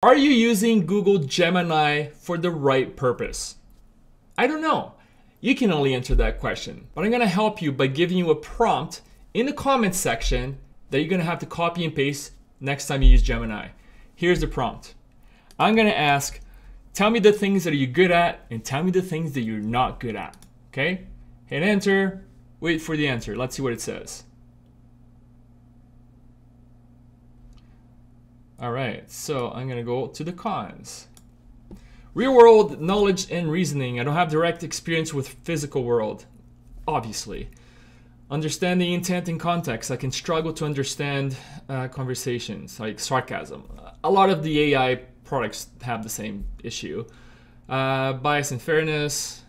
Are you using Google Gemini for the right purpose? I don't know. You can only answer that question, but I'm gonna help you by giving you a prompt in the comments section that you're gonna have to copy and paste next time you use Gemini. Here's the prompt. I'm gonna ask, tell me the things that you're good at and tell me the things that you're not good at. Okay? Hit enter, wait for the answer. Let's see what it says. All right, so I'm gonna go to the cons. Real world knowledge and reasoning. I don't have direct experience with physical world, obviously. Understanding intent and context. I can struggle to understand uh, conversations, like sarcasm. A lot of the AI products have the same issue. Uh, bias and fairness.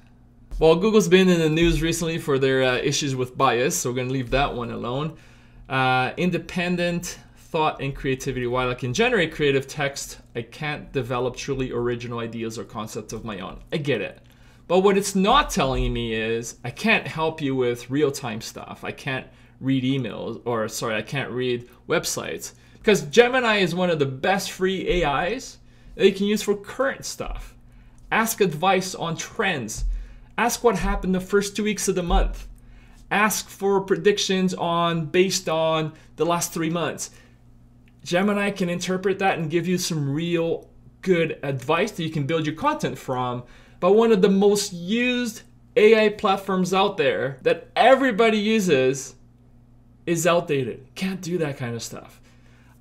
Well, Google's been in the news recently for their uh, issues with bias, so we're gonna leave that one alone. Uh, independent thought and creativity. While I can generate creative text, I can't develop truly original ideas or concepts of my own. I get it. But what it's not telling me is I can't help you with real time stuff. I can't read emails, or sorry, I can't read websites. Because Gemini is one of the best free AIs that you can use for current stuff. Ask advice on trends. Ask what happened the first two weeks of the month. Ask for predictions on based on the last three months. Gemini can interpret that and give you some real good advice that you can build your content from. But one of the most used AI platforms out there that everybody uses is outdated. Can't do that kind of stuff.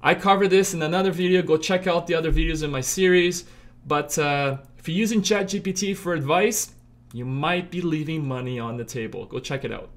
I cover this in another video. Go check out the other videos in my series. But uh, if you're using ChatGPT for advice, you might be leaving money on the table. Go check it out.